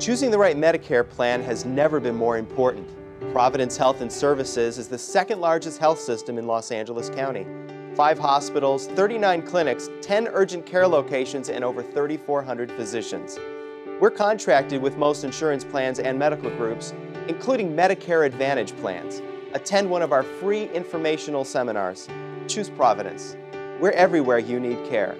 Choosing the right Medicare plan has never been more important. Providence Health and Services is the second largest health system in Los Angeles County. Five hospitals, 39 clinics, 10 urgent care locations, and over 3,400 physicians. We're contracted with most insurance plans and medical groups, including Medicare Advantage plans. Attend one of our free informational seminars. Choose Providence. We're everywhere you need care.